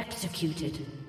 Executed.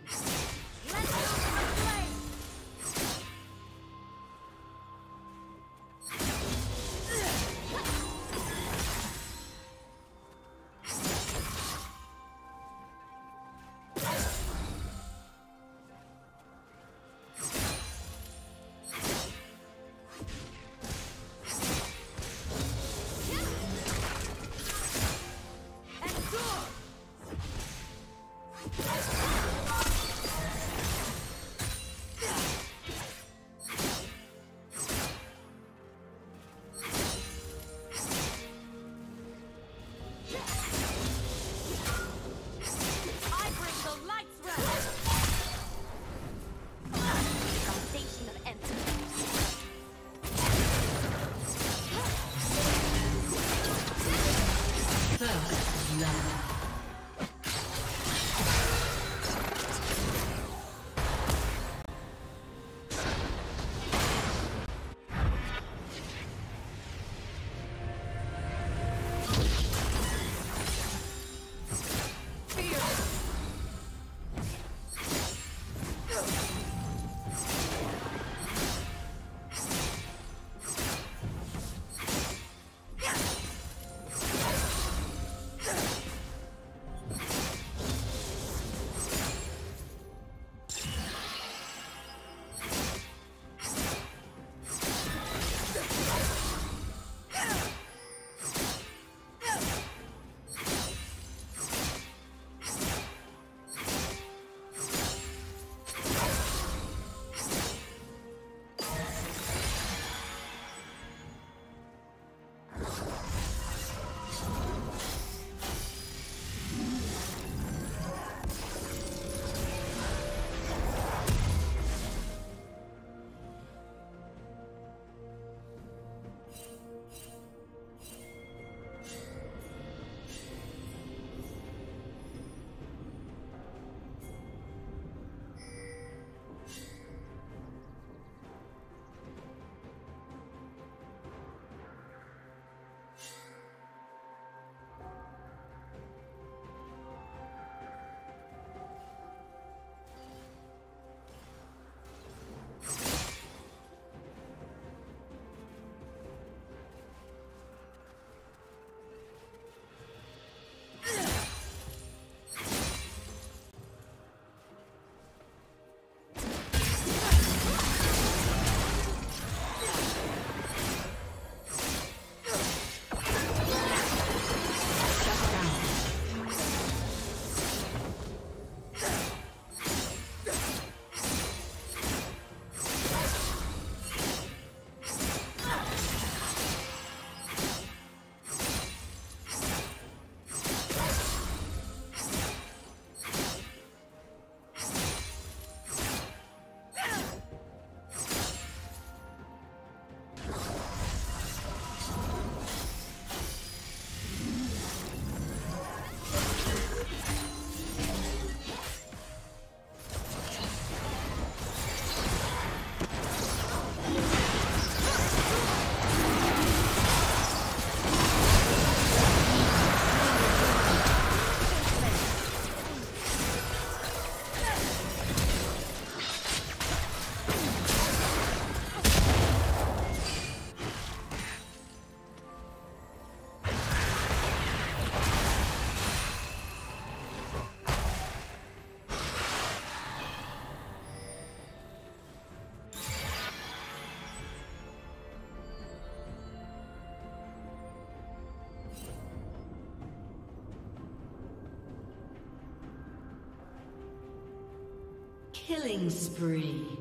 Killing spree.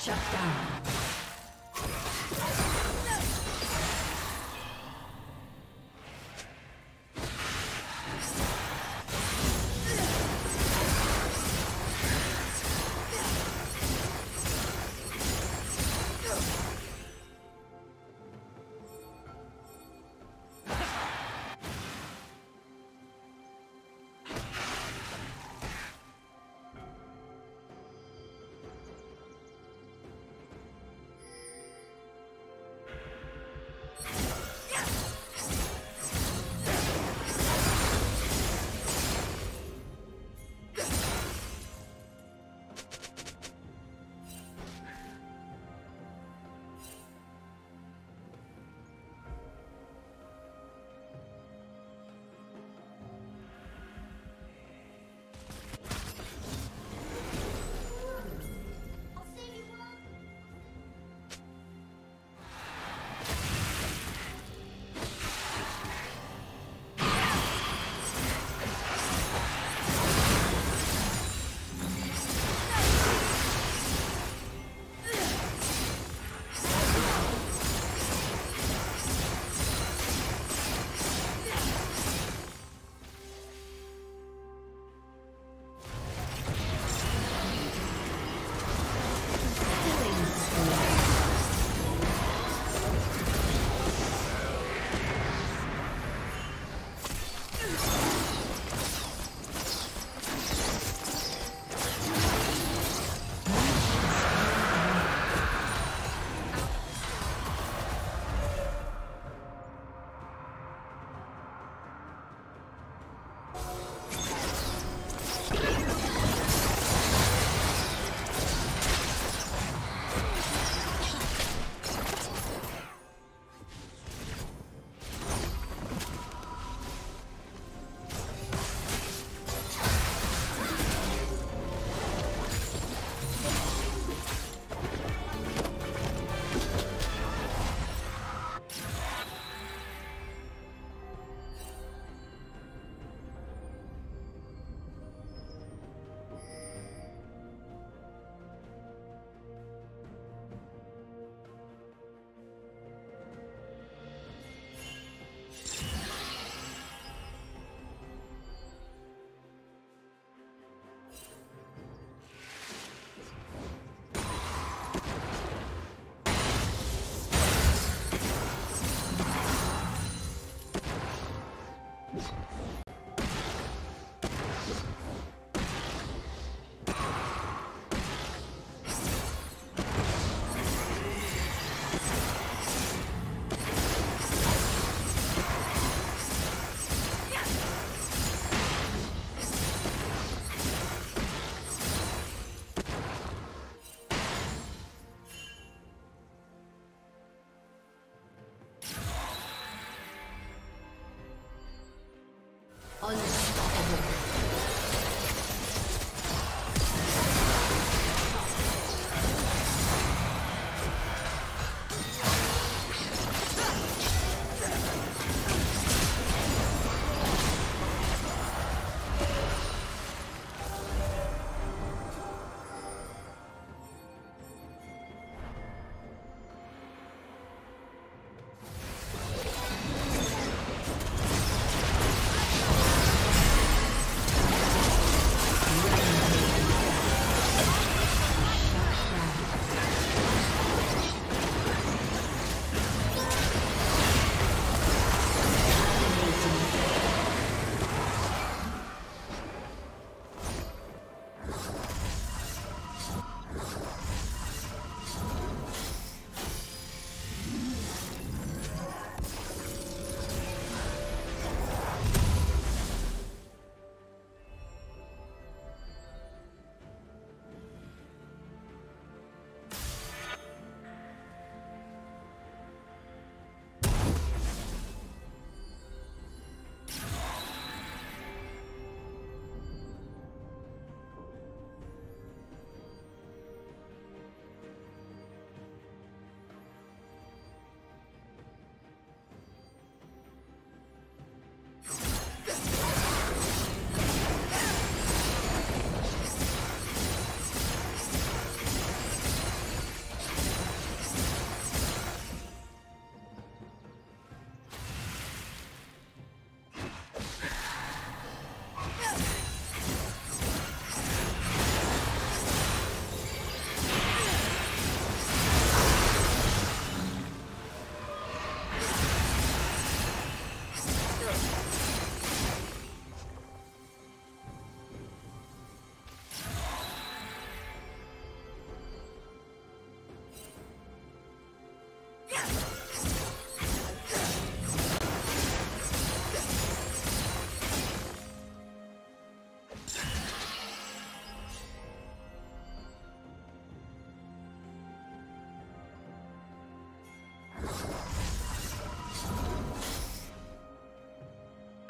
Shut down.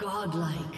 Godlike.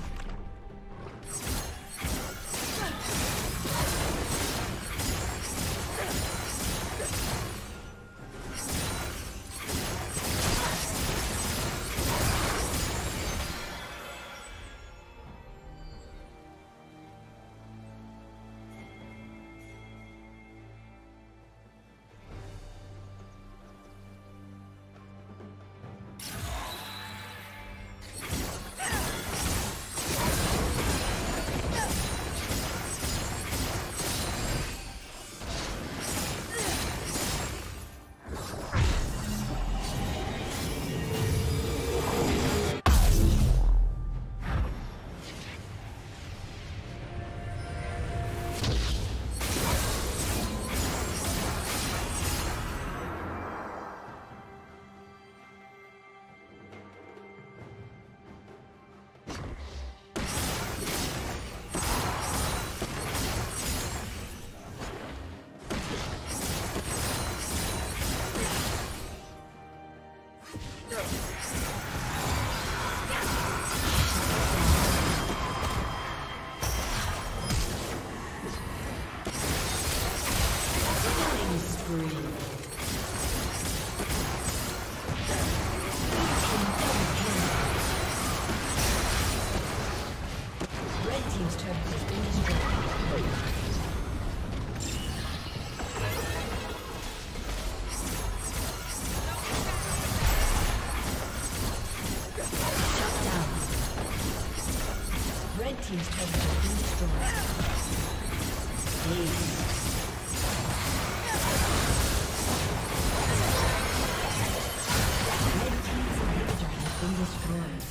team's turret has been destroyed. Please. Red team's inhibitor has been destroyed.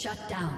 Shut down.